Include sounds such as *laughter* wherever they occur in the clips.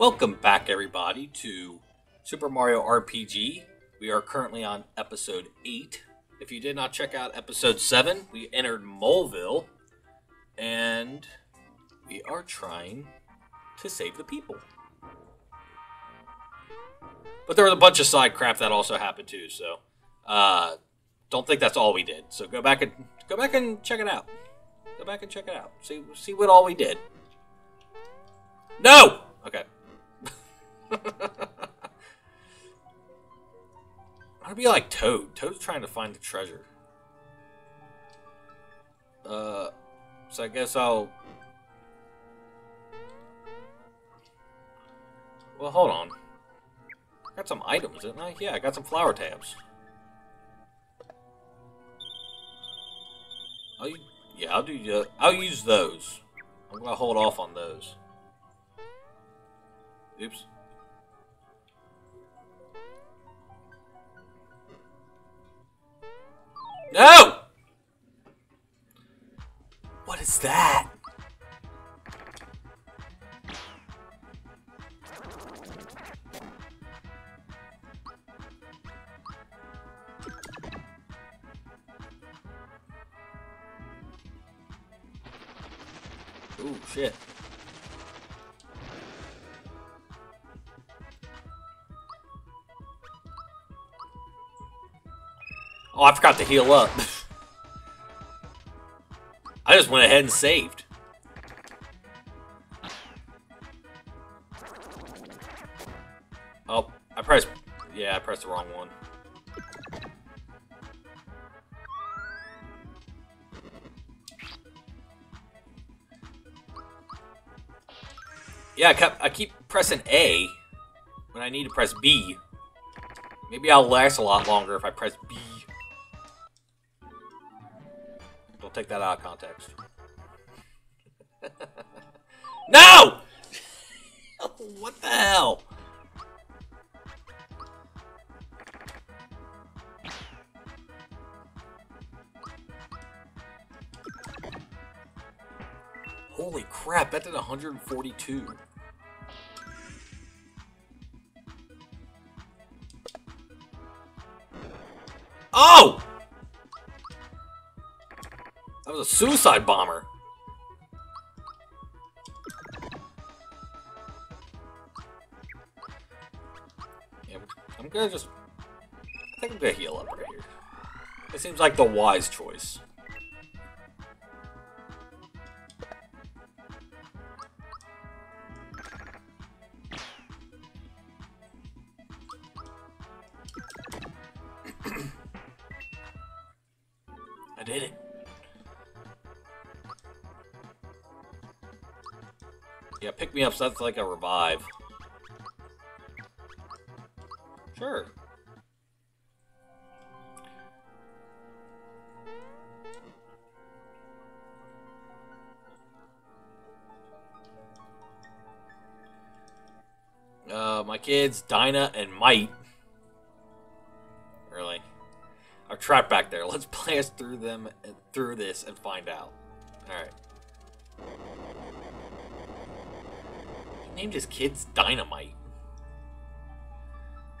Welcome back, everybody, to Super Mario RPG. We are currently on episode 8. If you did not check out episode 7, we entered Moleville, and we are trying to save the people. But there was a bunch of side crap that also happened too, so uh, don't think that's all we did. So go back and go back and check it out. Go back and check it out. See see what all we did. No. Okay. I'd be like Toad. Toad's trying to find the treasure. Uh, so I guess I'll. Well, hold on. I got some items, didn't I? Yeah, I got some flower tabs. I'll, yeah, I'll do. Uh, I'll use those. I'm gonna hold off on those. Oops. No! What is that? Oh, I forgot to heal up. *laughs* I just went ahead and saved. Oh, I pressed... Yeah, I pressed the wrong one. Yeah, I, kept, I keep pressing A when I need to press B. Maybe I'll last a lot longer if I press take that out of context. *laughs* no! *laughs* what the hell? Holy crap, that did 142. Oh! Suicide bomber. Yeah, I'm gonna just... I think I'm gonna heal up right here. It seems like the wise choice. That's like a revive. Sure. Uh, my kids, Dyna and Mite. Really? Are trapped back there. *laughs* Let's blast through them, through this, and find out. Alright. He named his kids Dynamite.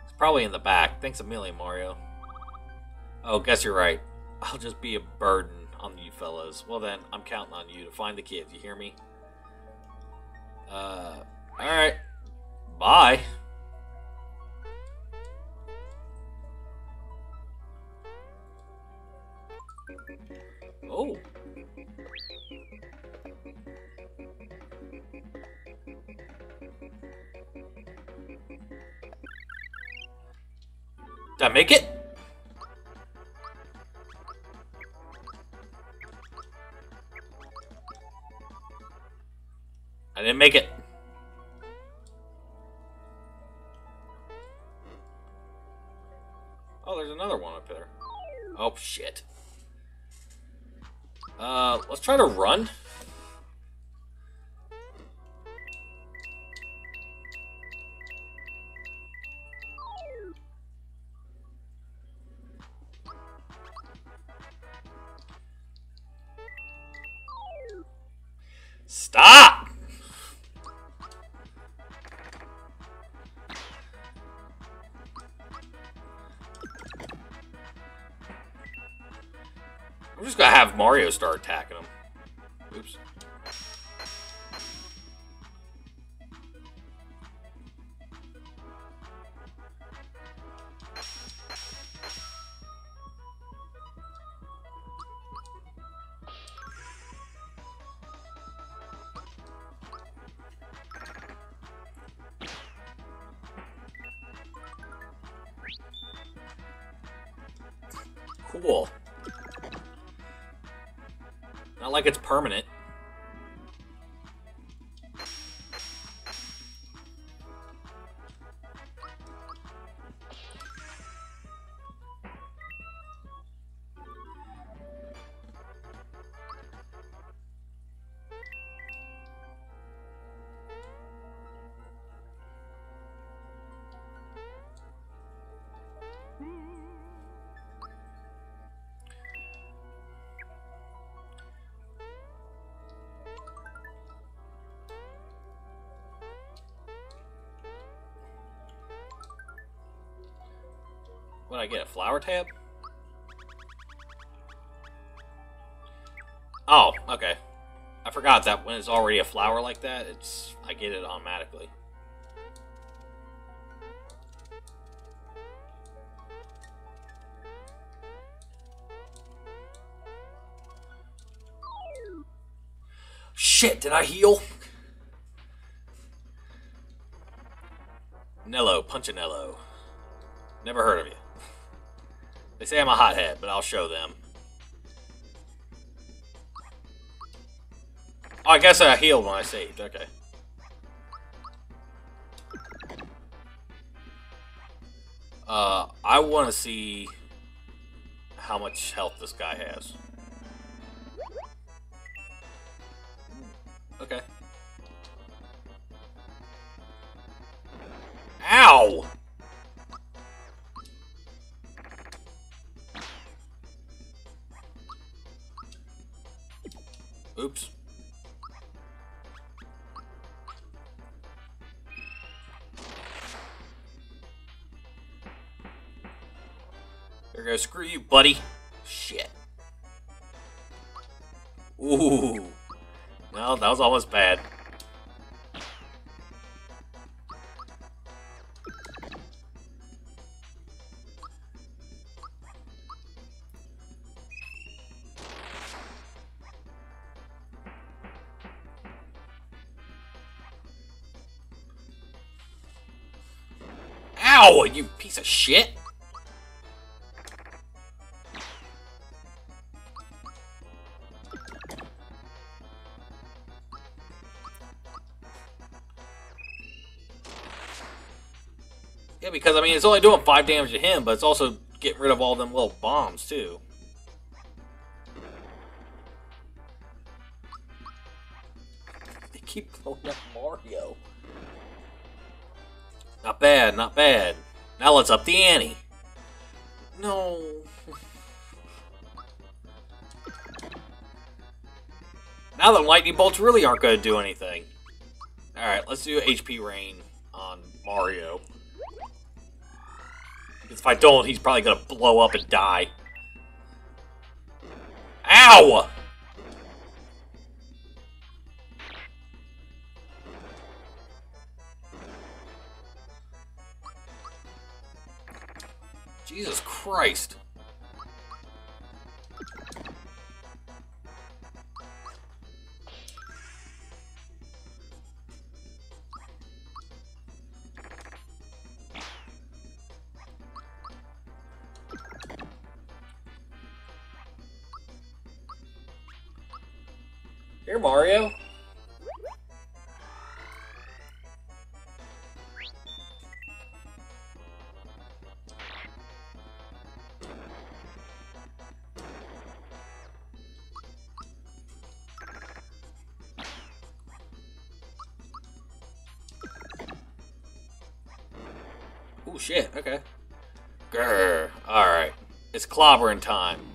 It's probably in the back. Thanks a million, Mario. Oh, guess you're right. I'll just be a burden on you fellas. Well then, I'm counting on you to find the kids. You hear me? Uh, alright. Bye. Make it? I didn't make it. Oh, there's another one up there. Oh, shit. Uh, let's try to run. Gonna start attacking him. Oops. Cool. Not like it's permanent. Tab? Oh, okay. I forgot that when it's already a flower like that, it's I get it automatically. Shit, did I heal? Nello, Punchinello. Never heard of you. They say I'm a hothead, but I'll show them. Oh, I guess I healed when I saved. Okay. Uh, I want to see how much health this guy has. Okay. Goes, screw you, buddy. Shit. Ooh. No, that was almost bad. Ow, you piece of shit! Because, I mean, it's only doing 5 damage to him, but it's also getting rid of all them little bombs, too. They keep blowing up Mario. Not bad, not bad. Now let's up the ante. No. Now the lightning bolts really aren't going to do anything. Alright, let's do HP rain on Mario. Because if I don't, he's probably going to blow up and die. Ow! Jesus Christ. Here, Mario. Oh shit, okay. Grr. Alright. It's clobbering time.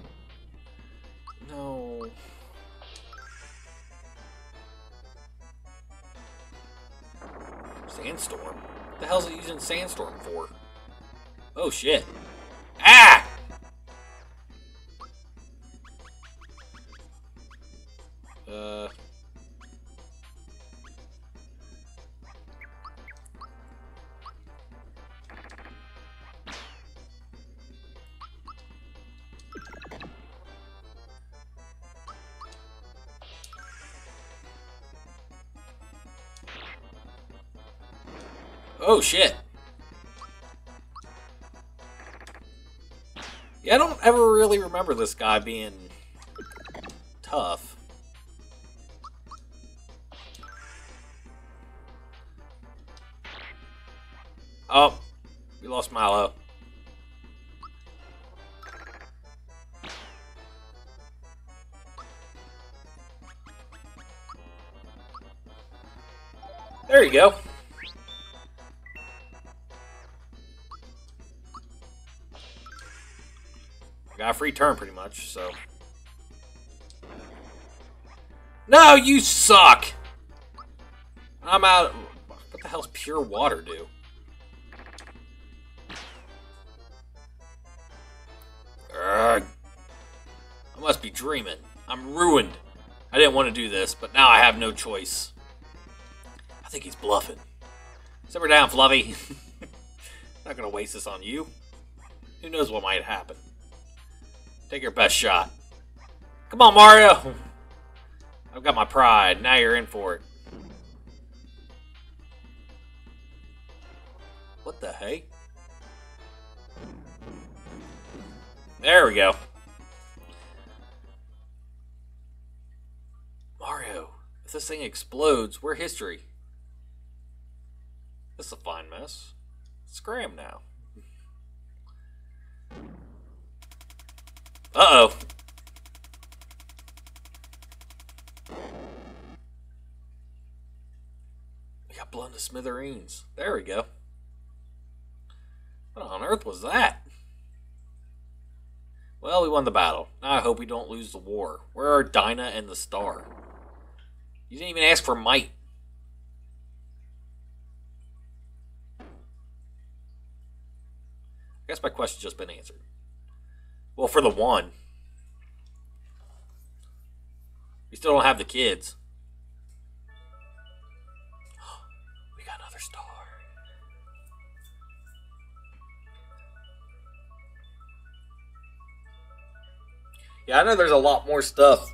Sandstorm? What the hell's it using Sandstorm for? Oh shit. Ah! Uh... Oh, shit. Yeah, I don't ever really remember this guy being tough. Oh, we lost Milo. There you go. Got a free turn pretty much, so. No, you suck! I'm out. What the hell's pure water do? I must be dreaming. I'm ruined. I didn't want to do this, but now I have no choice. I think he's bluffing. Simmer down, Fluffy. *laughs* Not gonna waste this on you. Who knows what might happen. Take your best shot. Come on, Mario! I've got my pride. Now you're in for it. What the hey? There we go. Mario, if this thing explodes, we're history. This is a fine mess. Scram now. Uh-oh. We got blown to smithereens. There we go. What on earth was that? Well, we won the battle. Now I hope we don't lose the war. Where are Dyna and the star? You didn't even ask for Mite. I guess my question's just been answered. Well, for the one. We still don't have the kids. *gasps* We got another star. Yeah, I know there's a lot more stuff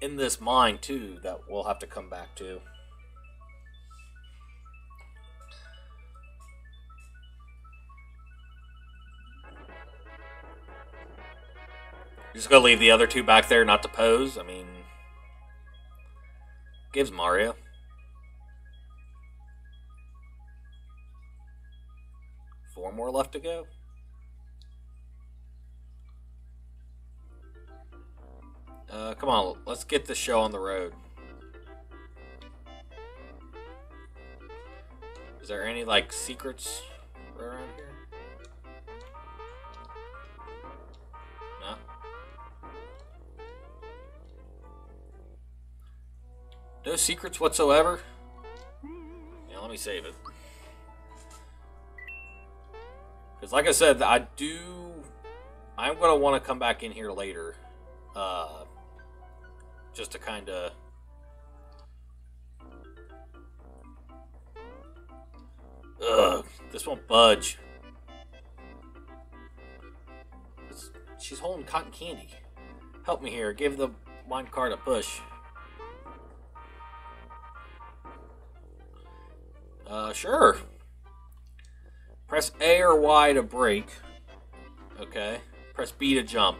in this mine too that we'll have to come back to. Just gonna leave the other two back there not to pose? I mean, gives Mario. Four more left to go. Uh, come on, let's get the show on the road. Is there any, like, secrets around here? No secrets whatsoever? Yeah, let me save it. Because, like I said, I do... I'm going to want to come back in here later. Uh, just to kind of Ugh, this won't budge. It's, she's holding cotton candy. Help me here. Give the mine cart a push. Uh, sure. Press A or Y to break. Okay. Press B to jump.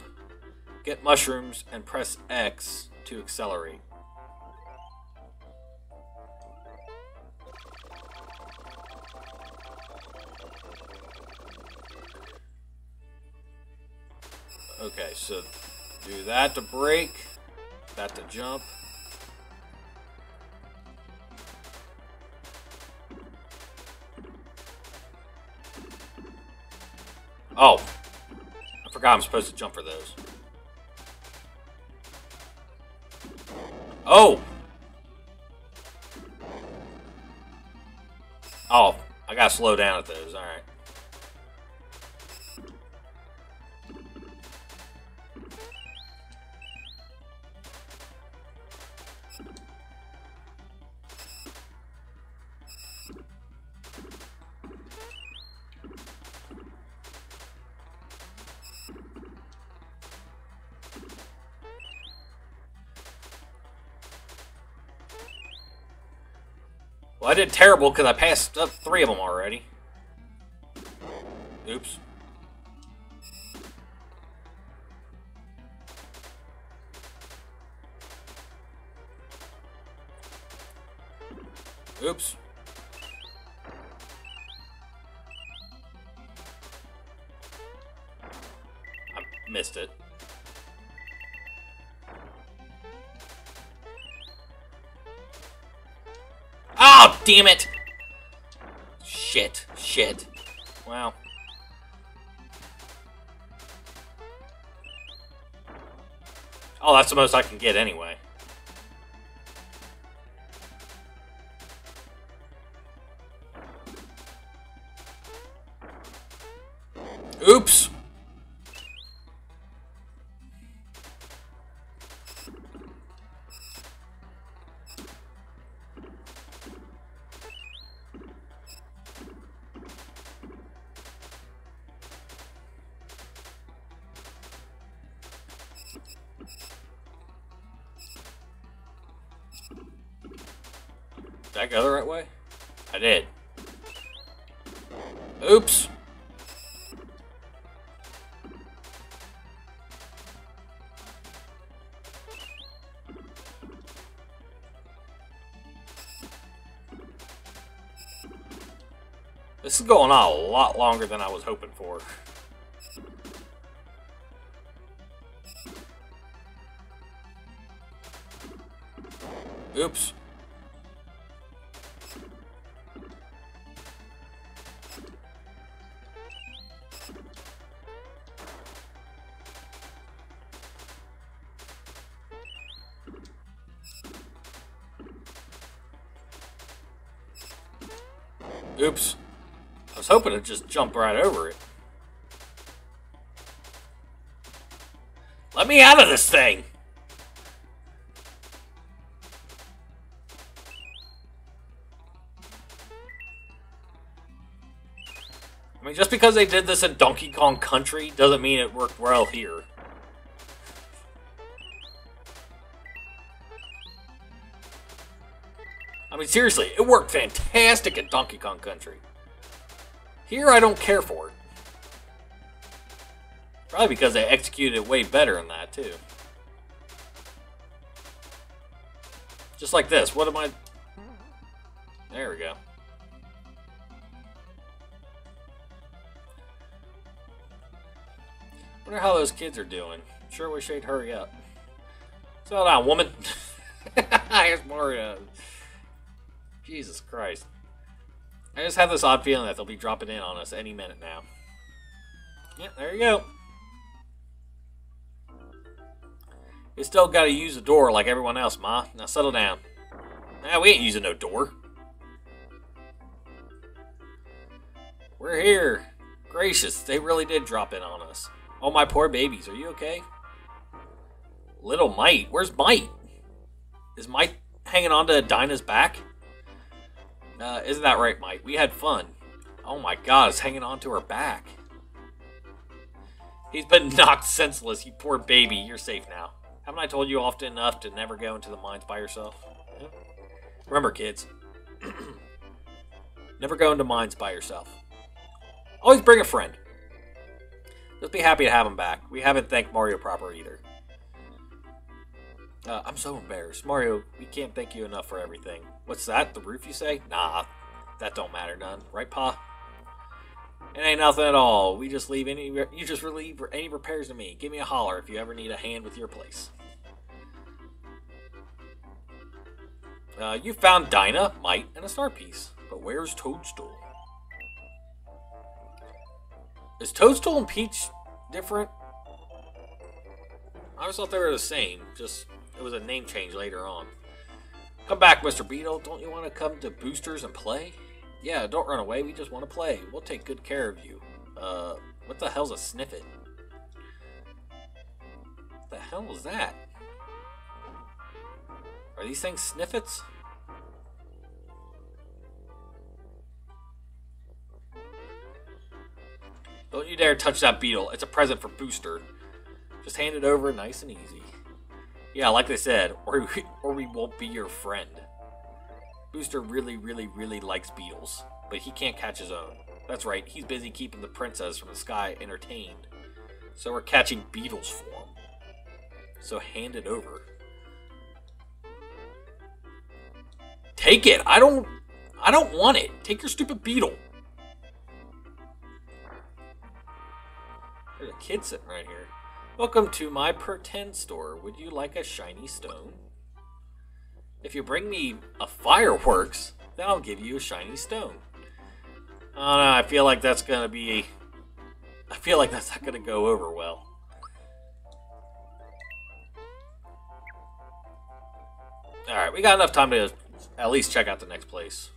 Get mushrooms and press X to accelerate. Okay, so do that to break, that to jump. Oh, I forgot I'm supposed to jump for those. Oh! Oh, I gotta slow down at those, alright. Well, I did terrible because I passed up three of them already. Oops. Oops. I missed it. Damn it! Shit, shit. Wow. Oh, that's the most I can get anyway. Did I go the right way? I did. Oops. This is going on a lot longer than I was hoping for. Oops. I was hoping to just jump right over it. Let me out of this thing! I mean, just because they did this in Donkey Kong Country doesn't mean it worked well here. I mean, seriously, it worked fantastic in Donkey Kong Country. Here, I don't care for it. Probably because they executed it way better than that, too. Just like this. What am I... There we go. wonder how those kids are doing. Sure wish they'd hurry up. Settle down, woman. *laughs* Here's Mario. Jesus Christ. I just have this odd feeling that they'll be dropping in on us any minute now. Yep, there you go. You still gotta use the door like everyone else, Ma. Now settle down. Nah, we ain't using no door. We're here. Gracious, they really did drop in on us. Oh, my poor babies, are you okay? Little Mite, where's Mite? Is Mite hanging on to Dyna's back? Uh, isn't that right, Mite? We had fun. Oh my god, it's hanging on to her back. He's been *laughs* knocked senseless, you poor baby. You're safe now. Haven't I told you often enough to never go into the mines by yourself? Remember, kids. *clears throat* never go into mines by yourself. Always bring a friend. Just be happy to have him back. We haven't thanked Mario proper either. Uh, I'm so embarrassed. Mario, we can't thank you enough for everything. What's that? The roof, you say? Nah, that don't matter none. Right, Pa? It ain't nothing at all. We just leave any... You just relieve any repairs to me. Give me a holler if you ever need a hand with your place. Uh, you found Dyna, Mite, and a star piece. But where's Toadstool? Is Toadstool and Peach different? I always thought they were the same. Just it was a name change later on. Come back, Mr. Beetle. Don't you want to come to Boosters and play? Yeah, don't run away. We just want to play. We'll take good care of you. Uh, what the hell's a Snifit? What the hell was that? Are these things Snifits? Don't you dare touch that beetle. It's a present for Booster. Just hand it over nice and easy. Yeah, like they said, *laughs* or we, or we won't be your friend. Booster really, really, really likes beetles, but he can't catch his own. That's right, he's busy keeping the princess from the sky entertained. So we're catching beetles for him. So hand it over. Take it! I don't... I don't want it. Take your stupid beetle. There's a kid sitting right here. Welcome to my pretend store. Would you like a shiny stone? If you bring me a fireworks, then I'll give you a shiny stone. Oh no, I feel like that's gonna be... I feel like that's not gonna go over well. Alright, we got enough time to at least check out the next place.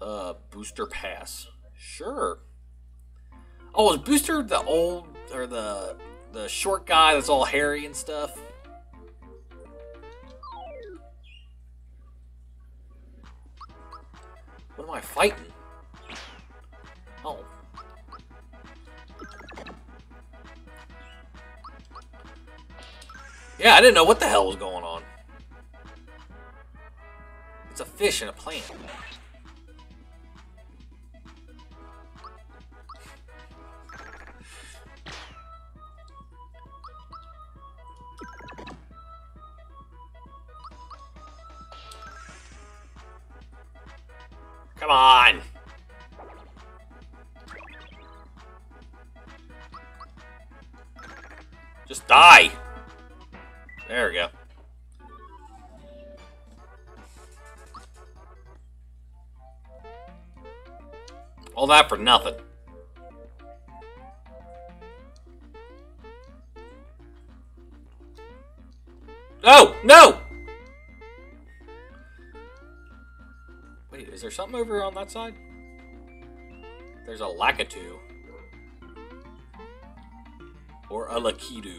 Uh, Booster Pass. Sure. Oh, is Booster the old or the the short guy that's all hairy and stuff? What am I fighting? Oh. Yeah, I didn't know what the hell was going on. It's a fish and a plant. Come on! Just die! There we go. All that for nothing. Oh, no! No! There something over on that side? There's a Lakitu. Or a Lakitu.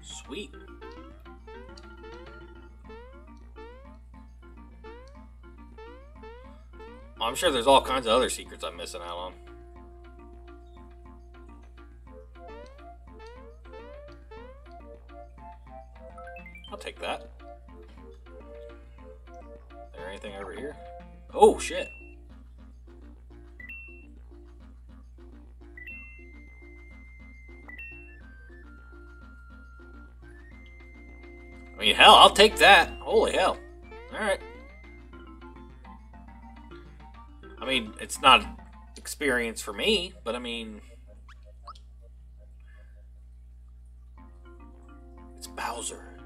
Sweet. I'm sure there's all kinds of other secrets I'm missing out on. I'll take that. Anything over here? Oh, shit. I mean, hell, I'll take that. Holy hell. Alright. I mean, it's not experience for me, but I mean... It's Bowser.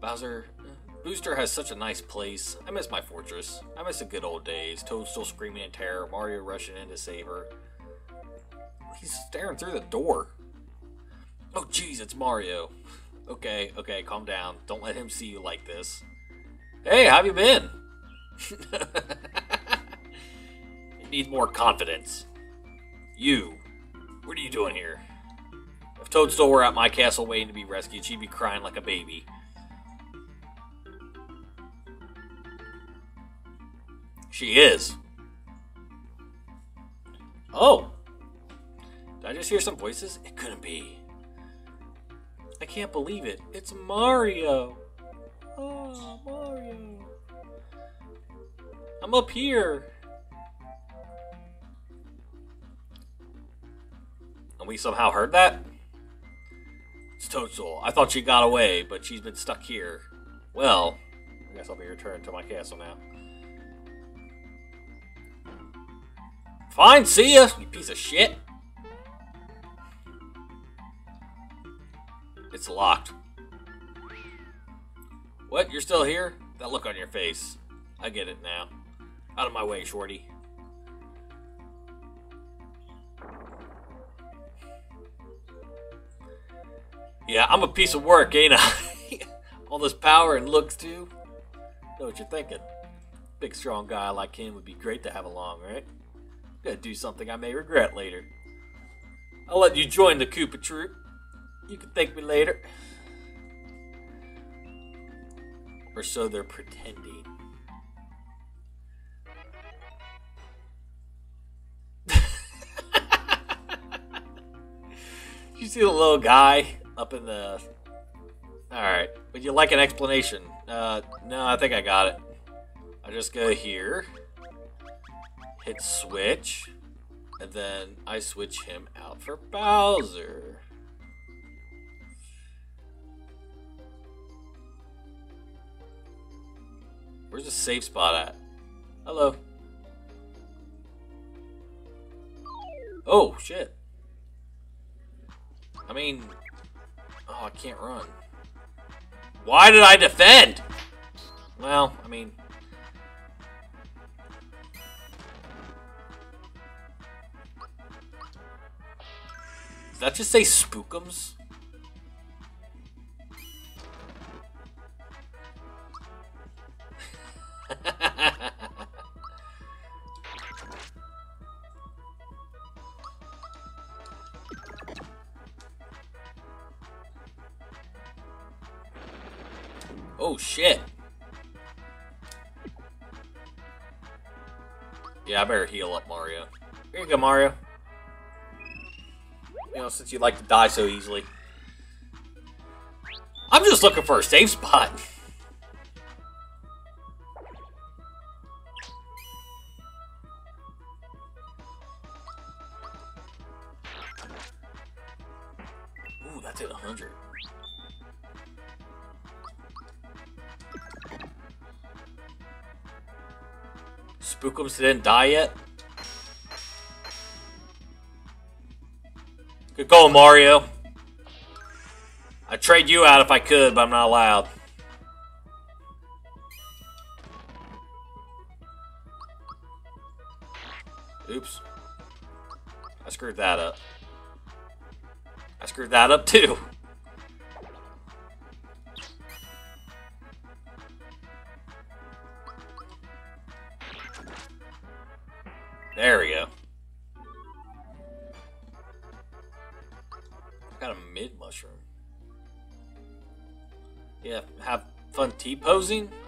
Bowser... Booster has such a nice place. I miss my fortress. I miss the good old days. Toad still screaming in terror. Mario rushing in to save her. He's staring through the door. Oh, jeez, it's Mario. Okay, okay, calm down. Don't let him see you like this. Hey, how have you been? *laughs* you need more confidence. You. What are you doing here? If Toadstool were at my castle waiting to be rescued, she'd be crying like a baby. She is. Oh. Did I just hear some voices? It couldn't be. I can't believe it. It's Mario. Oh, Mario. I'm up here. And we somehow heard that? It's Toadstool. I thought she got away, but she's been stuck here. Well, I guess I'll be returned to my castle now. Fine, see ya, you piece of shit. It's locked. What? You're still here? That look on your face. I get it now. Out of my way, Shorty. Yeah, I'm a piece of work, ain't I? *laughs* All this power and looks, too. Know what you're thinking. Big, strong guy like him would be great to have along, right? Gotta do something I may regret later. I'll let you join the Koopa troop. You can thank me later. Or so they're pretending. *laughs* you see the little guy up in the... Alright. Would you like an explanation? Uh, no, I think I got it. I just go here. Hit switch. And then I switch him out for Bowser. Where's the safe spot at? Hello. Oh, shit. I mean... Oh, I can't run. Why did I defend? Well, I mean... that just say spookums? *laughs* oh shit. Yeah, I better heal up Mario. Here you go, Mario. Since you like to die so easily. I'm just looking for a safe spot. Ooh, that's at 100. Spookums didn't die yet? Good Mario. I'd trade you out if I could, but I'm not allowed. Oops. I screwed that up. I screwed that up too. There we go.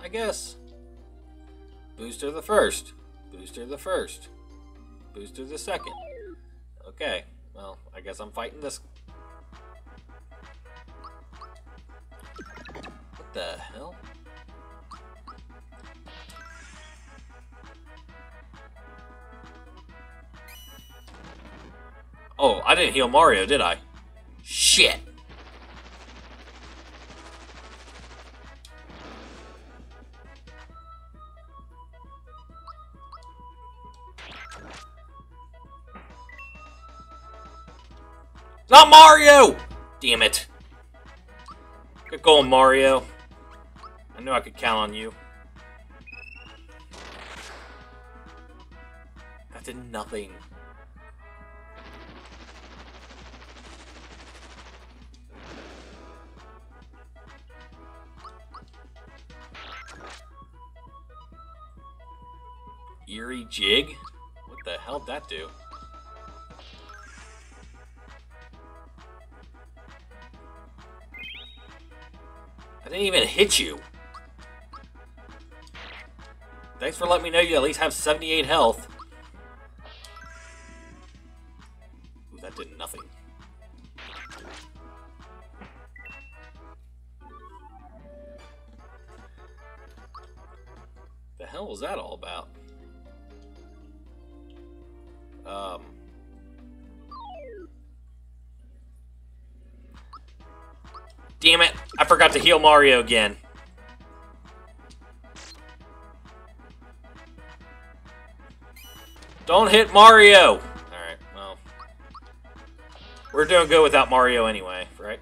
I guess. Booster the first. Booster the first. Booster the second. Okay, well, I guess I'm fighting this. What the hell? Oh, I didn't heal Mario, did I? Shit. Not Mario! Damn it. Good going, Mario. I knew I could count on you. That did nothing. Eerie Jig? What the hell did that do? Didn't even hit you. Thanks for letting me know you at least have 78 health. Forgot to heal Mario again. Don't hit Mario! Alright, well. We're doing good without Mario anyway, right?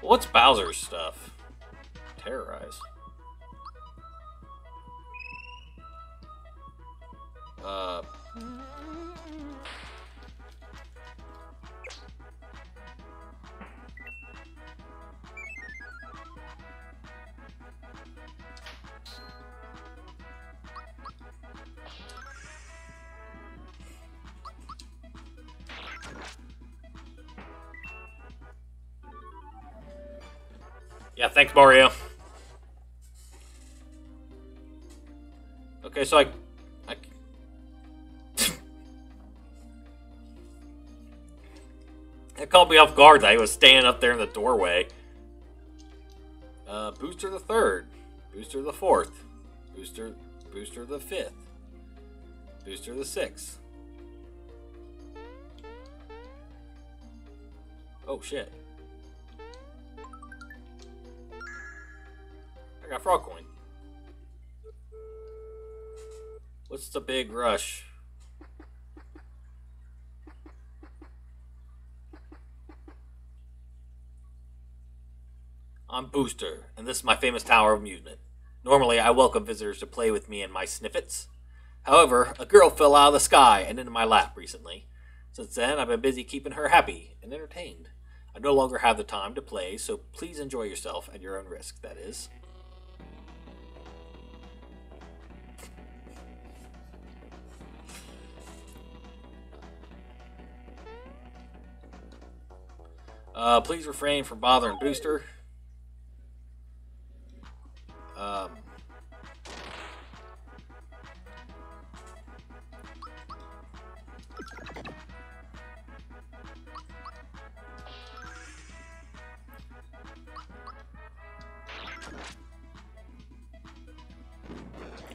What's Bowser's stuff? Terrorize. Thanks, Mario. Okay, so I... I *laughs* caught me off guard that he was standing up there in the doorway. Uh, booster the third. Booster the fourth. Booster, booster the fifth. Booster the sixth. Oh shit. I got frog coin. What's the big rush? I'm Booster, and this is my famous Tower of Amusement. Normally, I welcome visitors to play with me and my Snifits. However, a girl fell out of the sky and into my lap recently. Since then, I've been busy keeping her happy and entertained. I no longer have the time to play, so please enjoy yourself at your own risk, that is. Uh, please refrain from bothering Booster. Um,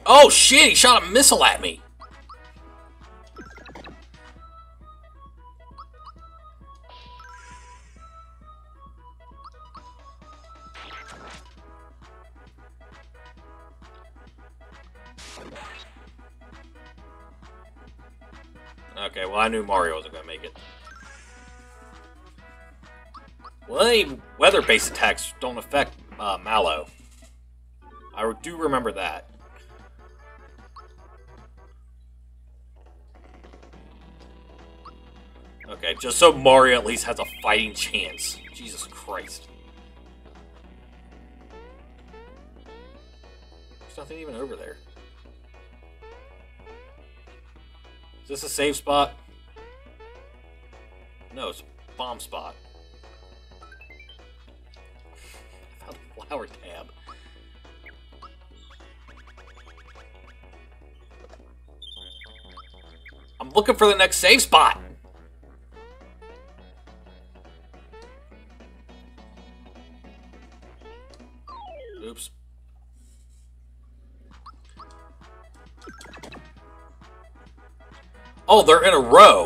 oh shit, he shot a missile at me. Knew Mario wasn't gonna make it. Well, any weather-based attacks don't affect uh, Mallow. I do remember that. Okay, just so Mario at least has a fighting chance. Jesus Christ. There's nothing even over there. Is this a safe spot? No, it's bomb spot. I *laughs* found a flower tab. I'm looking for the next safe spot. Oops. Oh, they're in a row.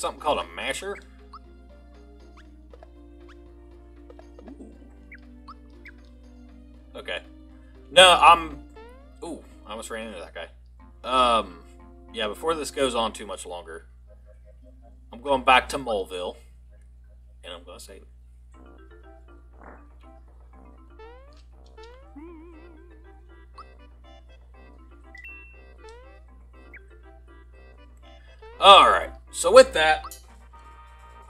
Something called a masher. Ooh. Okay. No, I'm... Ooh, I almost ran into that guy. Um, yeah, before this goes on too much longer, I'm going back to Moleville, and I'm going to save it. Alright, so with that,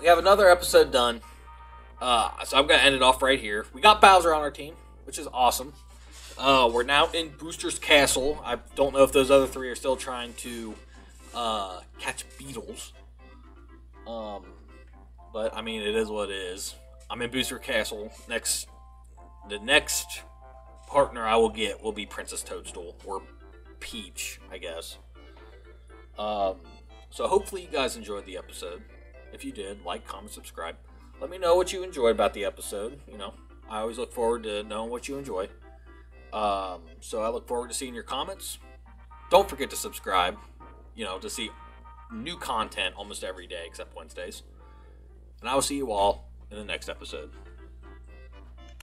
we have another episode done. Uh, so I'm to end it off right here. We got Bowser on our team, which is awesome. Uh, we're now in Booster's Castle. I don't know if those other three are still trying to uh, catch beetles. Um, but I mean, it is what it is. I'm in Booster Castle. Next, the next partner I will get will be Princess Toadstool or Peach, I guess. Um, so hopefully you guys enjoyed the episode. If you did, like, comment, subscribe. Let me know what you enjoyed about the episode. You know, I always look forward to knowing what you enjoy. Um, so I look forward to seeing your comments. Don't forget to subscribe. You know, to see new content almost every day except Wednesdays. And I will see you all in the next episode.